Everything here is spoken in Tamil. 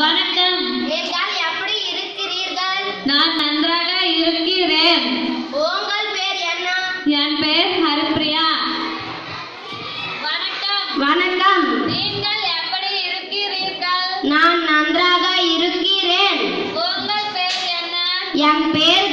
வணக்கம். நீங்கள் எப்படி இருக்கிறீர்கள்? நான் நன்றாக இருக்கிறேன். உங்கள் பேர் என்ன? என் பெயர் ஹரிப்ரியா. வணக்கம். வணக்கம். நீங்கள் எப்படி இருக்கிறீர்கள்? நான் நன்றாக இருக்கிறேன். உங்கள் பேர் என்ன? என் பேர்